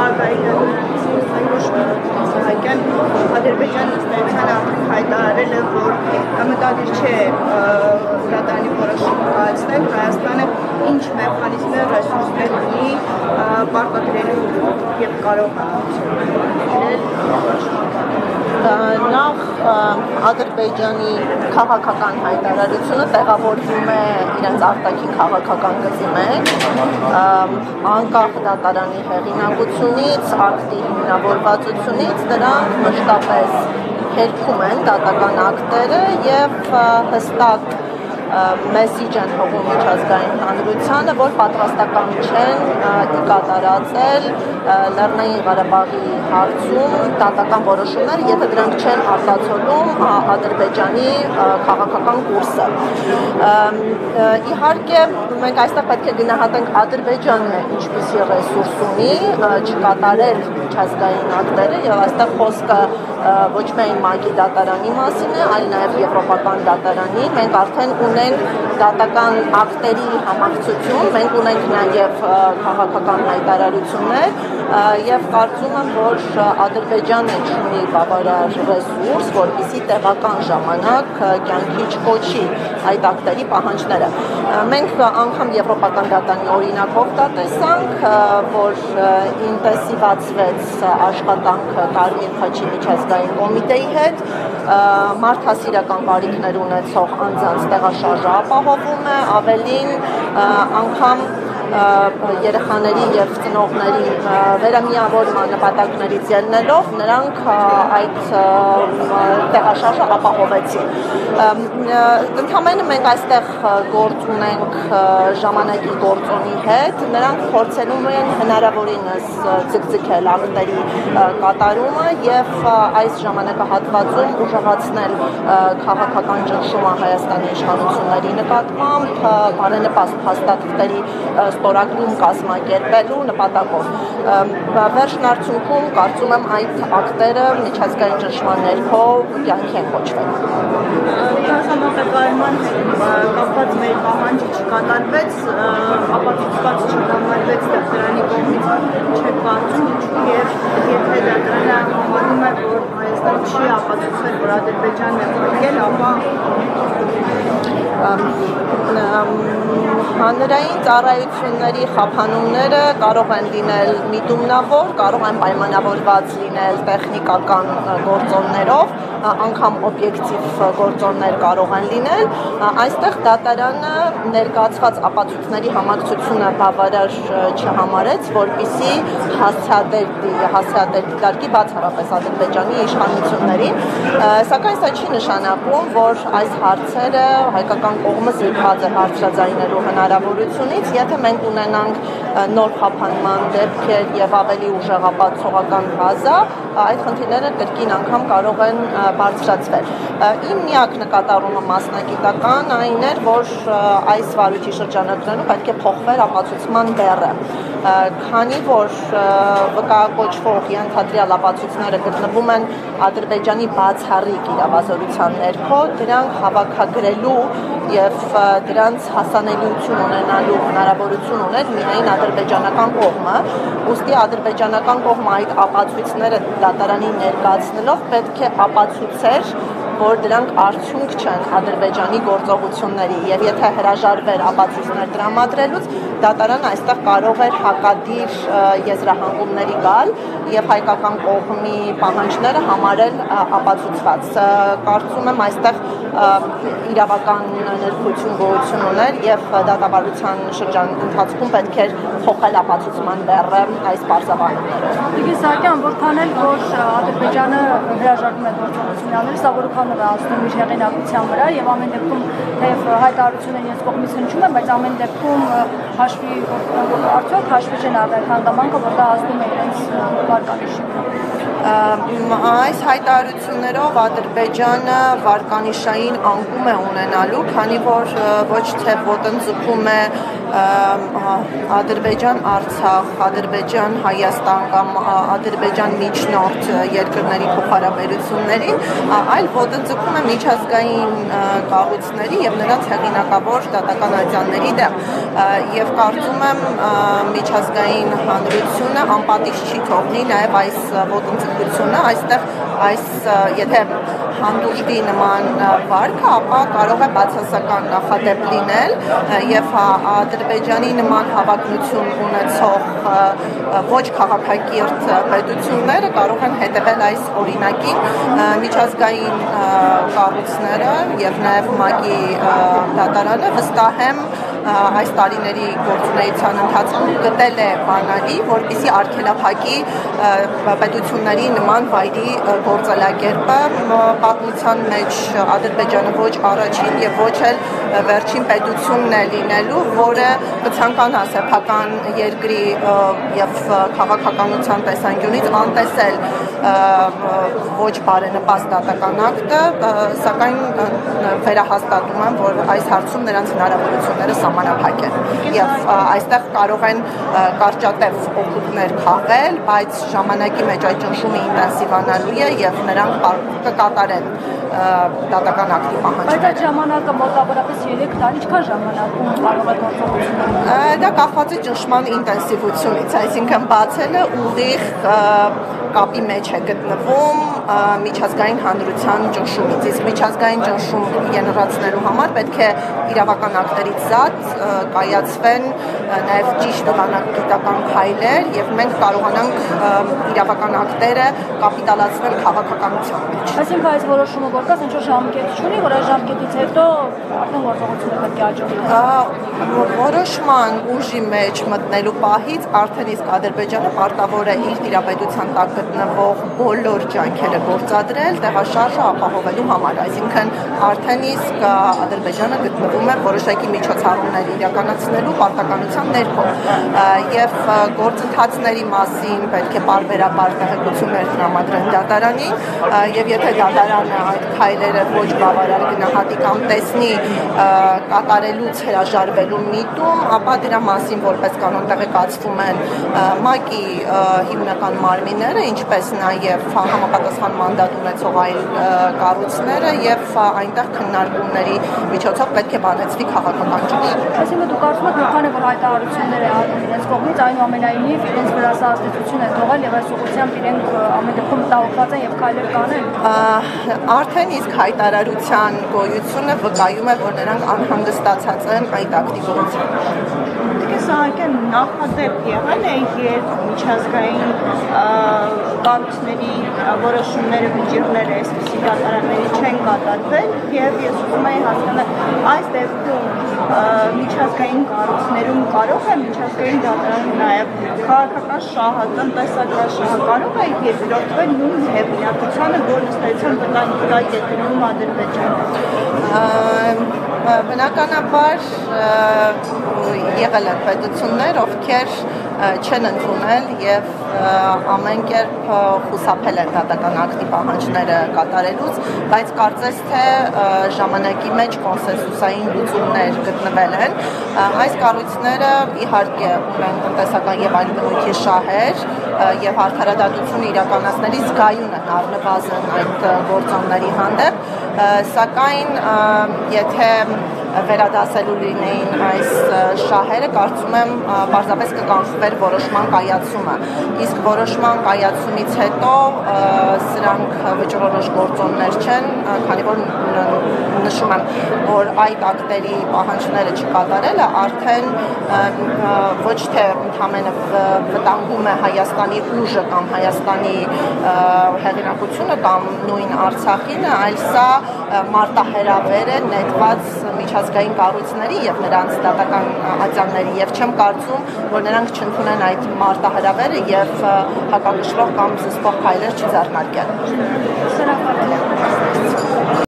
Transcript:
նախագահի Սահակյան Ադրբեջանի ստեղծան արդեն հայտարարել է, որ մտադիր չէ դատարանի որոշում կայացնել Հայաստանը ինչ մեխանիզմներ, ռեսուրսներ ունի պարտադրելու եւ կարող է Ադրբեջանի քաղաքական հայտարարությունը տեղավորվում է իրենց արտաքին քաղաքական գծի մեջ անկախ դատարանի հեղինակությունից, ակտի հիմնավորվածությունից դրանք մշտապես հերքում են դատական ակտերը եւ հստակ մեսիջ են հողում միջազգային հանրությանը, որ պատրաստական չեն կատարածել Լեռնային Ղարաբաղի հարցում դատական որոշումներ, եթե դրանք չեն արտացոլում Ադրբեջանի քաղաքական կուրսը։ Իհարկե, մենք այստեղ պետք է գնահատենք Ադրբեջանը ինչպիսի ռեսուրս ունի չկատարել միջազգային ակտերը եւ այստեղ խոսքը ոչ միայն ՄԱԿ-ի դատարանի մասին է, այլ նաեւ եվրոպական դատարանի։ Մենք արդեն ունենք դատական ակտերի համակցություն, մենք ունենք նաեւ քաղաքական հայտարարություններ եւ կարծում եմ, որ Ադրբեջանը ունի բավարար ռեսուրս, որպեսզի տեղական ժամանակ կյանքի չկոչի այդ ակտերի պահանջները։ Մենք անգամ եվրոպական դատանի օրինակով դա տեսանք, որ ինտենսիվացվեց աշխատանքը Կարմիր խաչի միջազգային կոմիտեի հետ, մարդասիրական բարիքներ ունեցող անձանց տեղաշարժը ապահովում է, ավելին անգամ երեխաների եւ ծնողների վերամիավորման նպատակներից ելնելով նրանք այդ տեղաշարժը ապահովեցին։ Ընդհանրապես մենք այստեղ գործ ունենք ժամանակի գործոնի հետ, նրանք փորձելու են հնարավորինս ձգձգել ակտերի կատարումը եւ այս ժամանակահատվածում ուժեղացնել քաղաքական ճնշումը Հայաստանի իշխանությունների նկատմամբ, բարենպաստ փաստաթղթերի ստորագրում կազմակերպելու նպատակով։ Վերջն արդյունքում կարծում եմ այդ ակտերը միջազգային ճնշման ներքո կյանքի են կոչվել։ Հասարակական կապված մեր պահանջը չկատարվեց, ապացուցված չկատարվեց դատարանի կողմից չեք կարծում եւ եթե դատարանը համարում է որ Հայաստանը չի ապացուցվել որ Ադրբեջանն է ողջել, ապա հանրային ծառայությունների խափանումները կարող են լինել միտումնավոր, կարող են պայմանավորված լինել տեխնիկական գործոններով, անգամ օբյեկտիվ գործոններ կարող են լինել, այստեղ դատարանը ներկայացված ապացույցների համակցությունը բավարար չհամարեց, որպիսի հասցեատեր հասցեատեր դիտարկի բացառապես Ադրբեջանի իշխանություններին, սակայն սա չի նշանակում, որ այս հարցերը հայկական կողմը զրկված է հարցրաձայնելու հնարավորությունից, եթե մենք ունենանք նոր խափանման դեպքեր եւ ավելի ուժեղապացողական ֆազա, այդ խնդիրները կրկին անգամ կարող են բարձրացվել։ Իմ միակ նկատառումը մասնագիտական այն էր, որ այս վարույթի շրջանակներում պետք է փոխվեր ապացուցման բեռը քանի որ վկայակոչվող ենթադրյալ ապացույցները գտնվում են Ադրբեջանի բացառիկ իրավազորության ներքո, դրանք հավաքագրելու եւ դրանց հասանելիություն ունենալու հնարավորություն ուներ միայն ադրբեջանական կողմը, ուստի ադրբեջանական կողմը այդ ապացույցները դատարանին ներկայացնելով պետք է ապացուցեր որ դրանք արդյունք չեն Ադրբեջանի գործողությունների եւ եթե հրաժարվեր ապացույցներ տրամադրելուց դատարանը այստեղ կարող էր հակադիր եզրահանգումների գալ եւ հայկական կողմի պահանջները համարել ապացուցված կարծում եմ այստեղ իրավական ներկայություն գոյություն ուներ եւ դատավարության շրջան ընթացքում պետք էր փոխել ապացուցման բեռը այս բարձավանումներով։ Դիգի Սահակյան, որքան էլ որ Ադրբեջանը հրաժարվում է գործողությունների անել, սա որքան է ասում իր հեղինակության վրա եւ ամեն դեպքում թեև հայտարարությունը իրենց կողմից հնչում է, բայց ամեն դեպքում հաշվի արդյոք հաշվի չեն առնել հանգամանքը, որ դա ազդում է իրենց վարկանիշի վրա այս հայտարարություններով Ադրբեջանը վարկանիշային անկում է ունենալու, քանի որ ոչ թե ոտնձգում է Ադրբեջան-Արցախ, Ադրբեջան-Հայաստան կամ Ադրբեջան միջնորդ երկրների փոխհարաբերություններին, այլ ոտնձգում է միջազգային կառույցների եւ նրանց հեղինակավոր դատական արձանների դեմ եւ կարծում եմ միջազգային հանրությունը անպատիժ չի թողնի նաեւ այս ոտնձգությունը այստեղ այս եթե հանդուրժվի նման վարկը, ապա կարող է բացասական նախադեպ լինել եւ Ադրբեջանի նման հավակնություն ունեցող ոչ քաղաքակիրթ պետությունները կարող են հետևել այս օրինակին միջազգային կառույցները եւ նաեւ ՄԱԿ-ի դատարանը վստահ եմ այս տարիների գործունեության ընթացքում գտել է բանալի, որպիսի արգելափակի պետությունների նման վայրի գործելակերպը պատմության մեջ Ադրբեջանը ոչ առաջին եւ ոչ էլ վերջին պետությունն է լինելու, որը կցանկանա սեփական երկրի եւ քաղաքականության տեսանկյունից անտեսել ոչ բարենպաստ դատական ակտը, սակայն վերահաստատում եմ, որ այս հարցում նրանց հնարավորությունները սահմանափակ են եւ այստեղ կարող են կարճատև օգուտներ քաղել, բայց ժամանակի մեջ այդ ճնշումը ինտենսիվանալու է եւ նրանք կկատարեն դատական ակտի պահանջները։ Բայց այդ ժամանակը մոտավորապես 3 տարի, ինչքան ժամանակում կարող է գործողությունը։ Դա կախված է ճնշման ինտենսիվությունից, այսինքն բացելը ուղիղ կապի մեջ է գտնվում միջազգային հանրության ճնշումից։ Իսկ միջազգային ճնշում գեներացնելու համար պետք է իրավական ակտերից զատ կայացվեն նաև ճիշտ գիտական քայլեր եւ մենք կարողանանք իրավական ակտերը կապիտալացնել քաղաքականության մեջ։ Այսինքն այս որոշումը որ կա, ինչ որ ժամկետ չունի, որ այս ժամկետից հետո արդեն գործողությունը պետք է աճի։ Որոշման ուժի մեջ մտնելու պահից արդեն իսկ Ադրբեջանը պարտավոր է իր տիրապետության տակ գտնվող բոլոր ջանքերը գործադրել տեղաշարժը ապահովելու համար, այսինքն արդեն իսկ Ադրբեջանը գտնվում է որոշակի միջոցառումներ իրականացնելու պարտականության ներքո եւ գործընթացների մասին պետք է բարբերաբար տեղեկություններ տրամադրեն դատարանին եւ եթե դատարանը այդ քայլերը ոչ բավարար գնահատի կամ տեսնի կատարելուց հրաժարվելու միտում, ապա դրա մասին որպես կանոն տեղեկացվում են ՄԱԿ-ի հիմնական մարմինները, ինչպես նաև համապատասխան մանդատ ունեցող այլ կառույցները եւ այնտեղ քննարկումների միջոցով պետք է բանեցվի քաղաքական ճնշում։ Այսինքն դու կարծում ես, քանի որ հայտարարություններ է արվում իրենց կողմից, այնուամենայնիվ իրենց վրա սա ազդեցություն է թողել եւ այս ուղղությամբ իրենք ամեն դեպքում տաղոված են եւ քայլեր կանեն։ Արդեն իսկ հայտարարության գոյությունը վկայում է, որ նրանք անհանգստացած են այդ ակտիվությամբ Սահակյան նախադեպ եղել է, երբ միջազգային կառույցների որոշումները, վիճիրները այսպիսի դատարանների չեն կատարվել եւ ես ուզում եմ հասկանալ այս դեպքում միջազգային կառույցներում կարող է միջազգային դատարանը նաեւ քաղաքական շահը, տնտեսական շահը կարող է երկրորդվել նույն հեղինակությանը, որ ըստեյության վտանգ է դնում Ադրբեջանը բնականաբար եղել են պետություններ, ովքեր չեն ընդունել եւ ամեն կերպ խուսափել են դատական ակտի պահանջները կատարելուց, բայց կարծես թե ժամանակի մեջ կոնսենսուսային լուծումներ գտնվել են։ Այս կառույցները իհարկե ունեն տնտեսական եւ այլ բնույթի շահեր եւ արդարադատություն իրականացնելիս զգայուն են առնվազն այդ գործոնների հանդեպ, սակայն եթե վերադասելու լինեին այս շահերը, կարծում եմ պարզապես կկանխվեր որոշման կայացումը։ Իսկ որոշման կայացումից հետո սրանք վճռորոշ գործոններ չեն, քանի որ նշում եմ, որ այդ ակտերի պահանջները չկատարելը արդեն ոչ թե ընդհանրապես վտանգում է Հայաստանի ուժը կամ Հայաստանի հեղինակությունը կամ նույն Արցախին, այլ սա մարտահրավեր է նետված միջազգային կառույցների եւ նրանց դատական ատյանների եւ չեմ կարծում, որ նրանք չընդունեն այդ մարտահրավերը եւ հակակշռող կամ զսպող քայլեր չձեռնարկեն։ Շնորհակալ եմ։